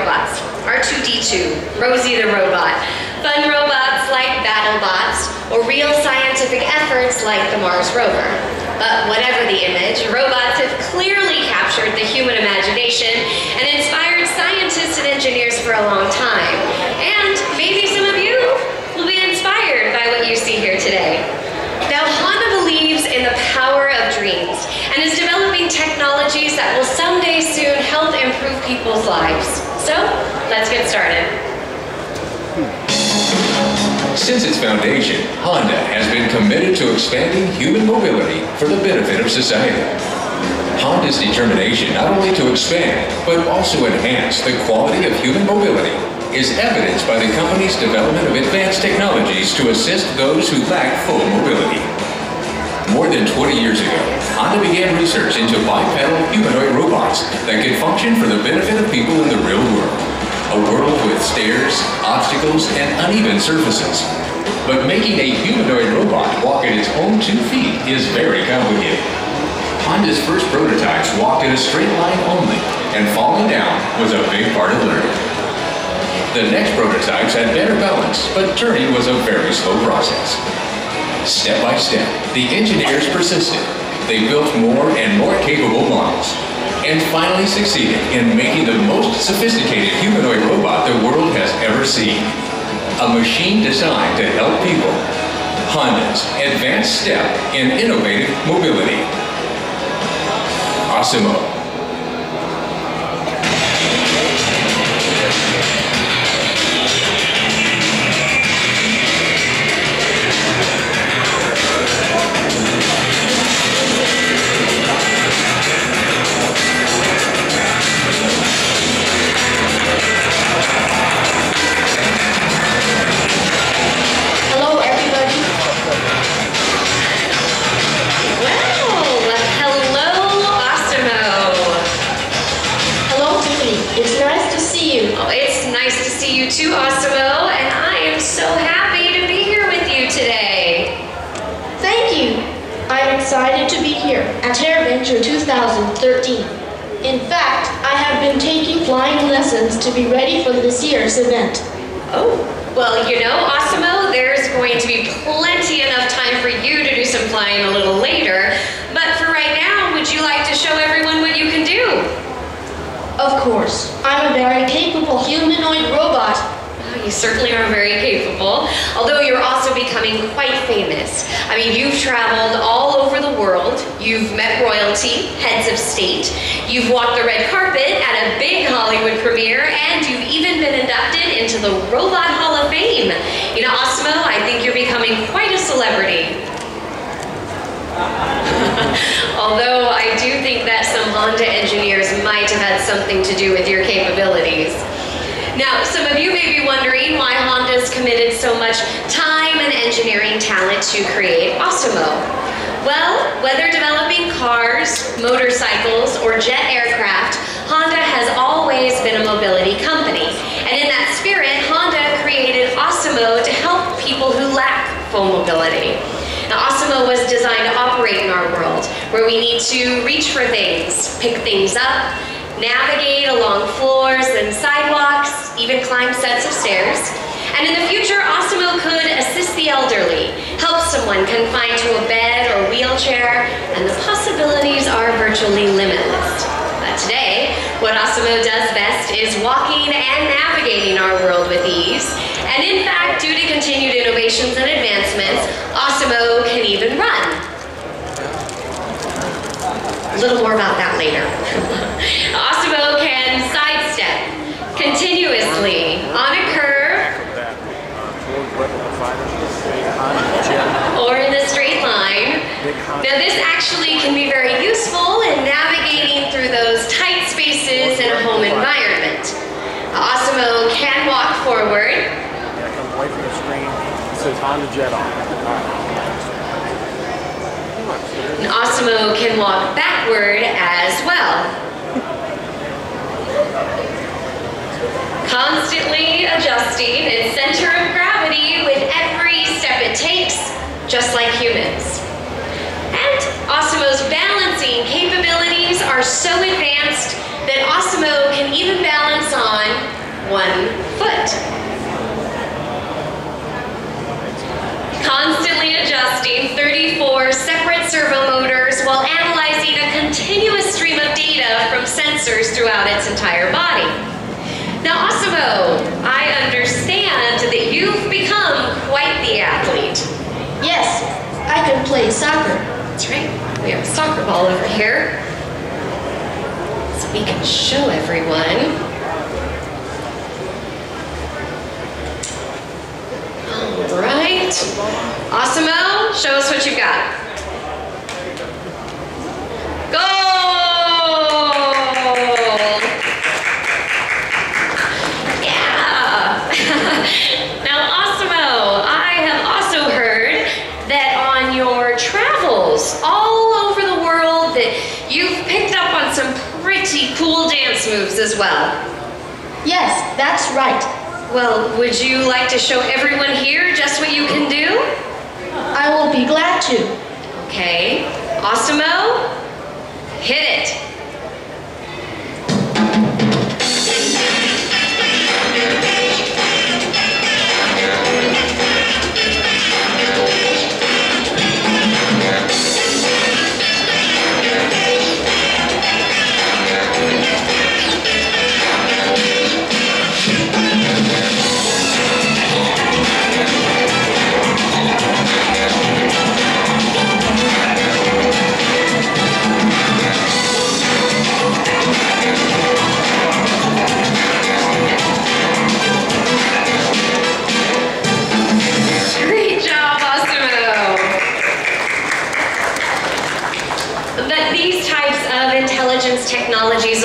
robots. R2-D2, Rosie the robot, fun robots like BattleBots, or real scientific efforts like the Mars rover. But whatever the image, robots have clearly captured the human imagination and inspired scientists and engineers for a long time. And maybe some of you will be inspired by what you see here today. Now, Honda believes in the power of dreams and is developing technologies that will someday soon help improve people's lives. So, let's get started. Since its foundation, Honda has been committed to expanding human mobility for the benefit of society. Honda's determination not only to expand, but also enhance the quality of human mobility is evidenced by the company's development of advanced technologies to assist those who lack full mobility. More than 20 years ago, Honda began research into bipedal humanoid robots that could function for the benefit of people in the real world a world with stairs, obstacles, and uneven surfaces. But making a humanoid robot walk at its own two feet is very complicated. Honda's first prototypes walked in a straight line only, and falling down was a big part of learning. The next prototypes had better balance, but turning was a very slow process. Step by step, the engineers persisted. They built more and more capable models, and finally succeeded in making the most sophisticated humanoid robot the world has ever seen. A machine designed to help people. Honda's advanced step in innovative mobility. Asimo. To see you. Oh, it's nice to see you too, Asimo, and I am so happy to be here with you today. Thank you. I'm excited to be here at AirVenture 2013. In fact, I have been taking flying lessons to be ready for this year's event. Oh, well, you know, Asimo, there's going to be plenty enough time for you to do some flying a little later. But for right now, would you like to show everyone what you can do? Of course. I'm a very capable humanoid robot. Oh, you certainly are very capable, although you're also becoming quite famous. I mean, you've traveled all over the world, you've met royalty, heads of state, you've walked the red carpet at a big Hollywood premiere, and you've even been inducted into the Robot Hall of Fame. You know, Asimo, I think you're becoming quite a celebrity. Although I do think that some Honda engineers might have had something to do with your capabilities. Now, some of you may be wondering why Honda's committed so much time and engineering talent to create Asimo. Well, whether developing cars, motorcycles, or jet aircraft, Honda has always been a mobility company. And in that spirit, Honda created Asimo to help people who lack full mobility. Now, Asimo was designed to operate in our world, where we need to reach for things, pick things up, navigate along floors and sidewalks, even climb sets of stairs. And in the future, Asimo could assist the elderly, help someone confined to a bed or wheelchair, and the possibilities are virtually limitless. But today, what Asimo does best is walking and navigating our world with ease, and in fact, due to continued innovations and advancements, Asimo can even run. A little more about that later. Asimo can sidestep continuously on a curve or in a straight line. Now this actually can be very useful in navigating through those tight spaces in a home environment. Asimo can walk forward away from the screen. It says Honda Jet on And Asimo can walk backward as well. Constantly adjusting its center of gravity with every step it takes, just like humans. And Asimo's balancing capabilities are so advanced that Asimo can even balance on one foot. Constantly adjusting 34 separate servo motors while analyzing a continuous stream of data from sensors throughout its entire body. Now, Asimo, I understand that you've become quite the athlete. Yes, I can play soccer. That's right. We have a soccer ball over here. So we can show everyone. All right. Asimo, show us what you've got. Goal! Yeah. now, Asimo, I have also heard that on your travels all over the world that you've picked up on some pretty cool dance moves as well. Yes, that's right. Well, would you like to show everyone here just what you can do? I will be glad to. Okay. Asimo, hit it.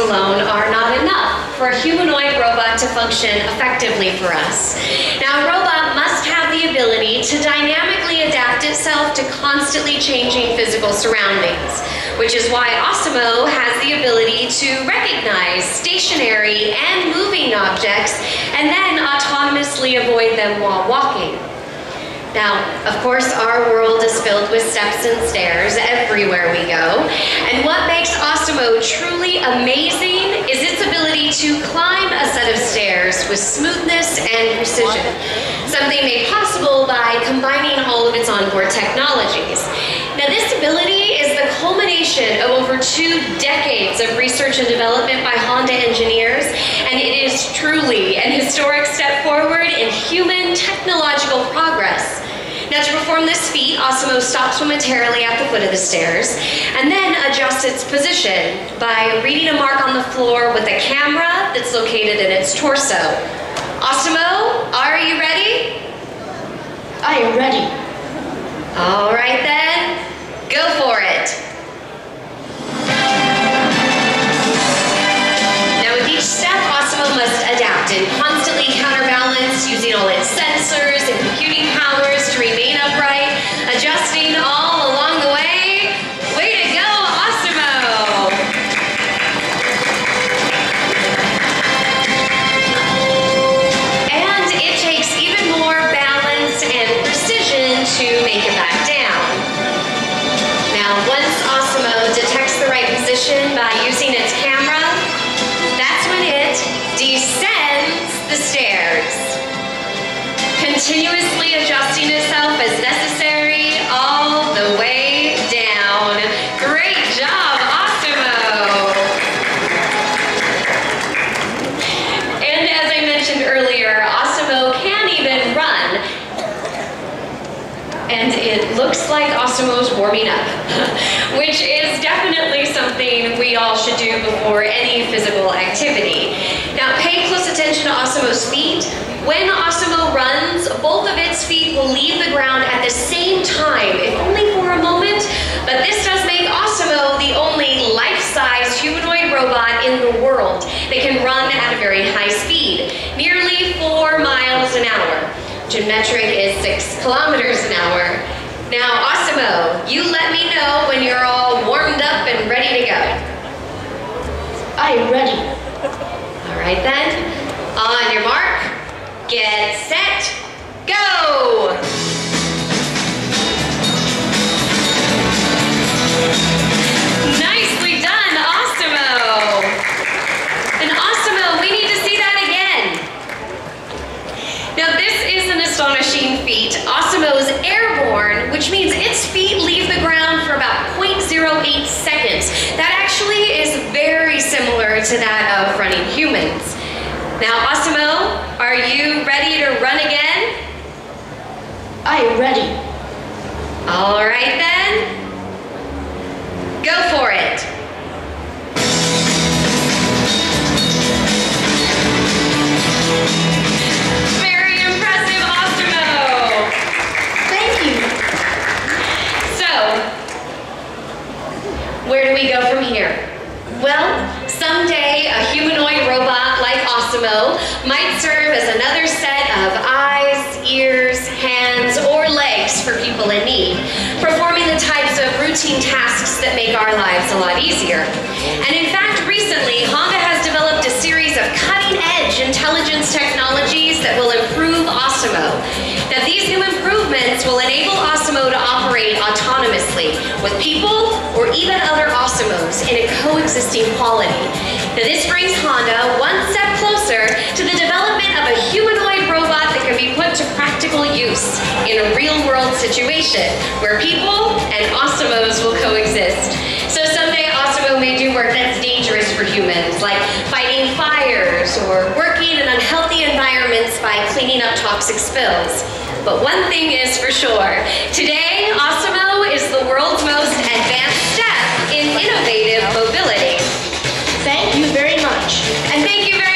Alone are not enough for a humanoid robot to function effectively for us. Now, a robot must have the ability to dynamically adapt itself to constantly changing physical surroundings, which is why Asimo has the ability to recognize stationary and moving objects and then autonomously avoid them while walking. Now, of course, our world is filled with steps and stairs everywhere we go. And what makes Asimo truly amazing is its ability to climb a set of stairs with smoothness and precision. Something made possible by combining all of its onboard technologies. Now, this ability culmination of over two decades of research and development by Honda engineers, and it is truly an historic step forward in human technological progress. Now to perform this feat, Asimo stops momentarily at the foot of the stairs and then adjusts its position by reading a mark on the floor with a camera that's located in its torso. Asimo, are you ready? I am ready. All right then, using all its sensors it looks like Asimo's warming up, which is definitely something we all should do before any physical activity. Now pay close attention to Asimo's feet. When Asimo runs, both of its feet will leave the ground at the same time, if only for a moment, but this does make Asimo the only life-size humanoid robot in the world that can run at a very high speed, nearly four miles an hour. Which metric is six kilometers an hour. Now, Asimo, you let me know when you're all warmed up and ready to go. I am ready. All right then, on your mark, get set, go! Now, Asimo, are you ready to run again? I am ready. All right then. Go for it. Very impressive, Asimo. Thank you. So, where do we go from here? Well, someday a humanoid robot like Asimo might serve as another set of eyes, ears, hands, or legs for people in need, performing the types of routine tasks that make our lives a lot easier. And in fact, recently, Honda has developed a series of cutting-edge intelligence technologies that will improve Asimo. Now, these new improvements will enable Asimo to operate autonomously with people or even other Asimos coexisting quality. Now, this brings Honda one step closer to the development of a humanoid robot that can be put to practical use in a real-world situation where people and Asimos will coexist. So someday Asimo may do work that's dangerous for humans, like fighting fires or working in unhealthy environments by cleaning up toxic spills. But one thing is for sure, today Asimo is the world's most advanced mobility. Thank you very much. And thank you very